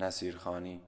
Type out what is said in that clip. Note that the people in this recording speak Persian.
نصیرخانی.